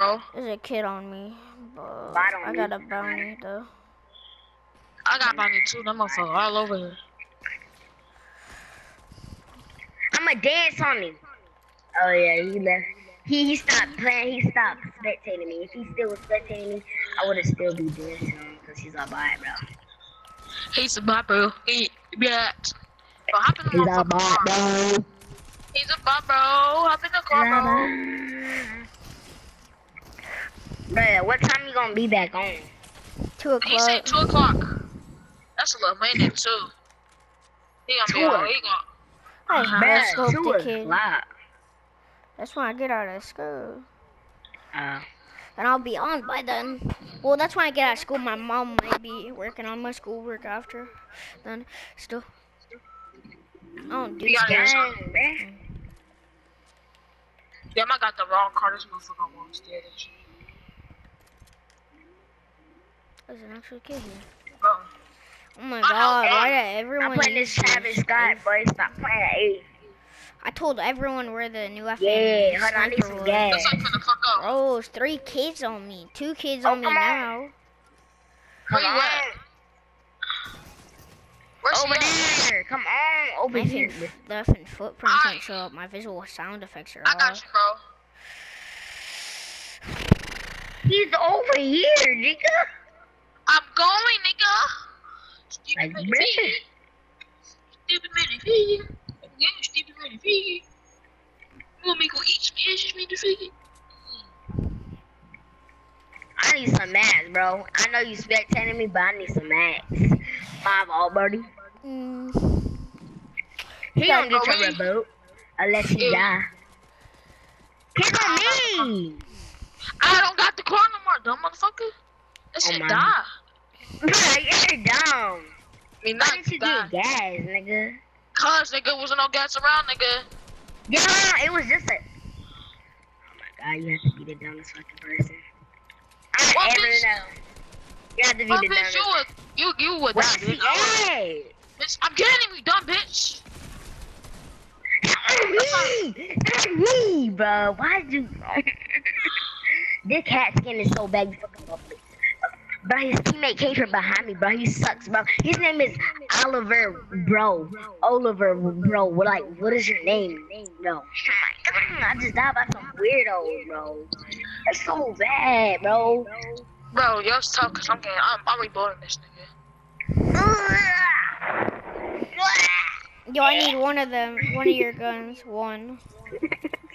bro. There's a kid on me, but Right on I got a bounty though. I got bounty too. That motherfucker all over here. I'ma dance on him. Oh yeah, he left. He he stopped playing. He stopped spectating me. If he still was spectating me, I would have still be dancing on him because he's all bad, bro. He's a bot, bro. He, yeah. Bro, hop in the He's a motherfucking bro. He's a bot, bro. Hop in the car, bro. Bro, what time you gonna be back on? Two o'clock. He said two o'clock. That's a little minute too. He gonna be Two on. He gonna. Hey, let's two with the kid. o'clock. That's when I get out of school. Uh, And I'll be on by then. Well, that's when I get out of school. My mom might be working on my schoolwork after. Then, still. I don't do You that. yours dang, on. man. Damn, I got the wrong car. This motherfucker won't steal this shit. There's an actual kid here. Bro. Oh my I god, know, why did everyone I'm playing this Travis these? Scott, boy. Stop playing A. I told everyone where the new FM Yeah, hold on, I need some gas. Like finna fuck up. Bro, it's three kids on me. Two kids Oh, on me on. now. Where Come you on. at? Where's Over he at? there. Come on. Over My here. fin- the effing footprints Alright. don't show up. My visual sound effects are I got off. you, bro. He's over here, nigga. I'm going, nigga. Stupid Like, minute Stupid minute fee. Yeah, stupid minute fee. You want me to go eat some fish, minute fee? I need some mats, bro. I know you spectating me, but I need some mats. Five all birdie. Mm, He Yeah, don't get bro, your we- reboot unless he Yeah. die. Pick on me. I don't got the car no more, dumb motherfucker. That Oh shit my. die. You're dumb. I mean, Why not didn't you die. get gas, nigga? Cause nigga wasn't no gas around, nigga. Yeah, it was just a. Oh my god, you have to be the dumbest fucking person. I What ever bitch? know. You have to be What the bitch dumbest. you would you you would What? die, bitch. I Hey! bitch. I'm getting you, dumb bitch. That's me! Me, bro. Why'd you. this cat skin is so bad, you fucking love it. Bro, his teammate came from behind me, bro. He sucks, bro. His name is Oliver, bro. Oliver, bro. What, like, what is your name? No. I just died by some weirdo, bro. That's so bad, bro. Bro, yours tough cause I'm getting I'm I'm rebuilding this nigga. yo, I need one of them. One of your guns. One.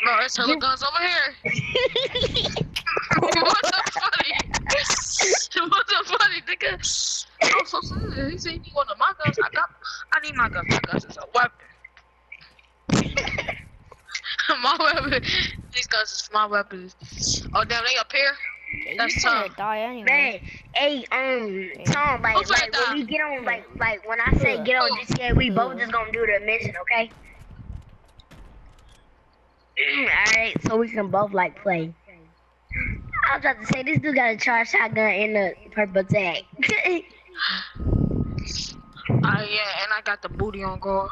Bro, there's hella guns over here. What's up, funny? What's up, funny, nigga? I'm so serious. He said he need one of my guns. I got. I need my gun. My guns is a weapon. my weapon. These guns is my weapons. Oh damn, they up here. Yeah, That's You're tough. die anyway. Man, hey, um, Tom, like, Who's like when we get on, like, like when I say get on GTA, we both just gonna do the mission, okay? Alright, so we can both like play. I was about to say this dude got a charged shotgun in a purple tag. Ah yeah, and I got the booty on guard.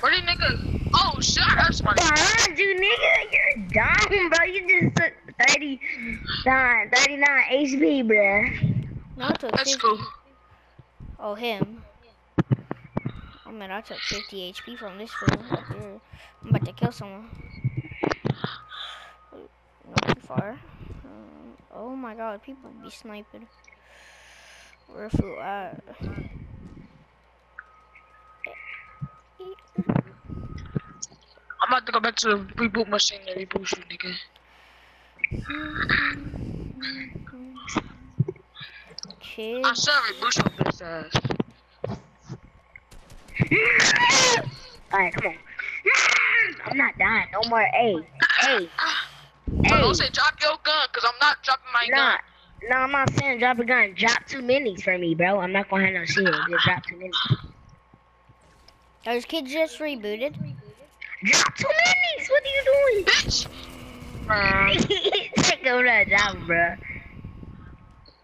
Where the nigga? Oh shit, that's my. Behind you, nigga, you're dumb, bro. You just took 30, 39 HP, bro. No, I took That's 50. cool. Oh, him. Oh man, I took 50 HP from this fool. I'm about to kill someone. Not too far. Um, oh my god, people be sniping. Where fool at? I'm about to go back to the reboot machine and reboot you, nigga. Kid. I should reboot your bitch ass. Alright, come on. I'm not dying. No more A. A. But A. don't say drop your gun, cause I'm not dropping my Nah. gun. No, I'm not saying drop a gun. Drop two minis for me, bro. I'm not gonna have no shield. Just drop two minis. Those kids just rebooted. Drop two minis. What are you doing, Bitch! Man, doing? Take over that drop, bro.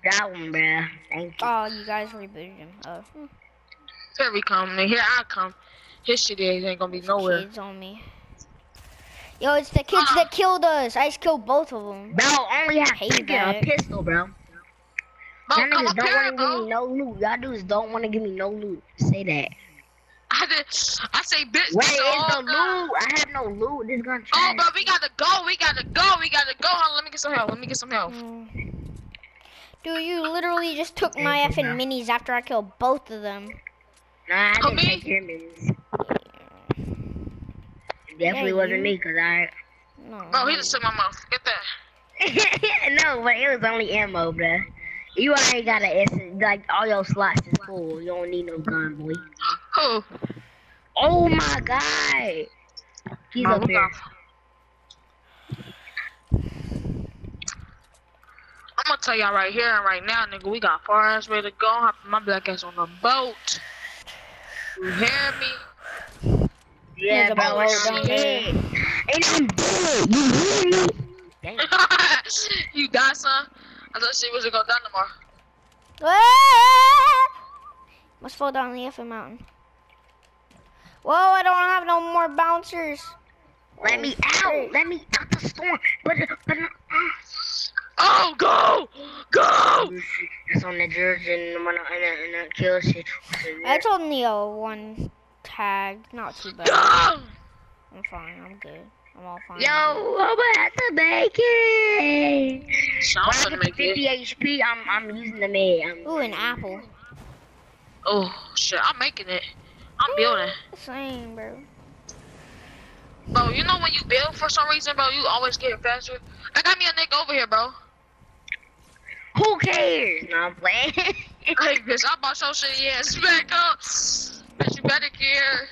Drop one, bro. Thank you. Oh, you guys rebooted him. Oh, here we come, here I come. His shit is ain't gonna be nowhere. kids on me. Yo, it's the kids that killed us. I just killed both of them. Bro, only have Hey, freaking a pistol, bro. Bro, Y'all niggas don't here, want to give me no loot. Y'all dudes don't want to give me no loot. Say that. I did. I say, bitch. Where this is all the loot? I have no loot. This gun Oh, bro, we gotta go. We gotta go. We gotta go. Hold on, let me get some help. Let me get some help. Mm. Dude, you literally just took my effing minis after I killed both of them. Nah, I Oh, didn't me? take your minis. It definitely Yeah, wasn't you. me, cause I. No. Bro, he just took my mouth. Get that. no, but it was only ammo, bruh. You already got an essence, like all your slots is full. You don't need no gun, boy. Who? Oh my god! He's Oh, up we here. got- I'm gonna tell y'all right here and right now, nigga, we got far ass ready to go. Hopping my black ass on the boat. You hear me? Yeah, There's a bro, boat it's down there. dead. And I'm dead. You hear me? You got some? I thought she wasn't gonna go down tomorrow. Ah! Must fall down the effing mountain. Whoa, I don't have no more bouncers. Let me out. Let me out the storm. But, but, uh, Oh, go! Go! That's on the jersey and I'm on the, in the, in kill shit. I told Neo one tag, not too bad. Go! I'm fine, I'm good. I'm all fine. Yo, I'm gonna have to make it. So I'm When I gonna get to make it. 50 HP, I'm, I'm using the med. I'm, Ooh, an apple. Oh, shit, I'm making it. I'm building. Same, bro. Bro, you know when you build for some reason, bro, you always get faster. I got me a nigga over here, bro. Who cares? No, I'm playing. Hey, bitch, I bought your shit, yeah, smack up. Bitch, you better care.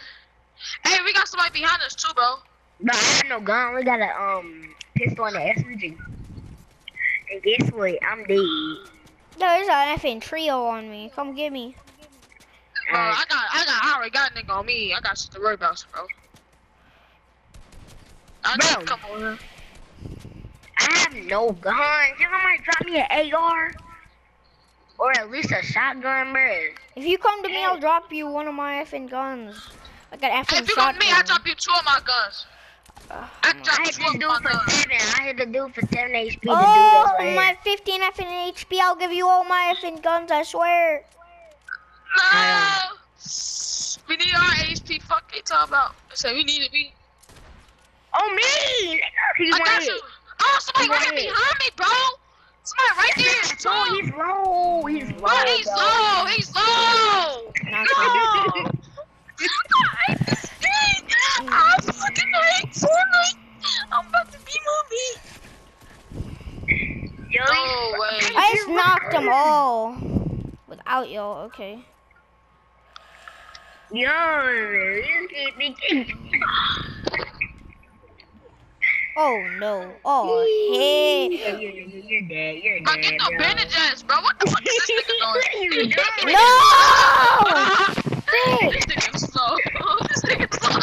Hey, we got somebody behind us too, bro. But I have no gun. We got a um pistol and an SMG. And guess what? I'm dead. There's an effing trio on me. Come get me. Bro, Uh, I got, I got, I already got a nigga on me. I got shit to worry about, bro. I need Bro. to come over. I have no guns. You might drop me an AR or at least a shotgun, bruh. If you come to me, I'll drop you one of my effing guns. I got Hey, effing if you got me, I shotgun. drop you two of my guns. Uh, I I drop hit two of dude my for guns. seven. I hit the dude for seven HP to do Oh, this right my 15 effing HP. I'll give you all my effing guns. I swear. No! We need our HP. Fuck they talking about. I said we need to be. Oh, me! He's I got you. Oh, somebody Right right behind me, bro. Somebody right there. So Two. he's low. He's oh, low. Bro, he's low. He's low. Not No. I hate this thing. I fucking hate Fortnite. I'm about to be movie. Yo, No way. I just knocked them all. Without y'all, okay. Yo, you keep me. Oh no. Oh hey. You're, you're, you're dead. You're Bro, dead, get the bro. bandages, bro. What the fuck is this nigga doing? You dumb. No! this nigga's slow. this nigga's slow.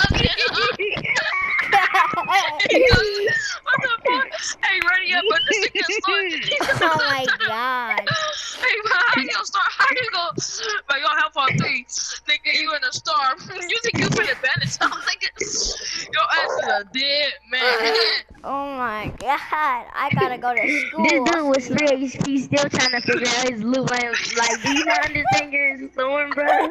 He goes, what the fuck? Hey, ready up, but this nigga's slow. oh my god. Hey, bro, how you gonna start? How you gonna? Bro, you gonna help on three. Nigga, you in a star. You think you put advantage? I'm thinking, your ass is a dead man. Oh my god. I gotta go to school. This dude was three HP still trying to figure out his loot. Like, like do you not understand your storm, bro? I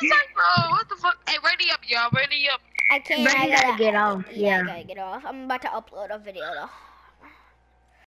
was like, bro, what the fuck? Hey, ready up, y'all. Ready up. I can't. But I gotta gotta get off. Yeah, I gotta get off. I'm about to upload a video though.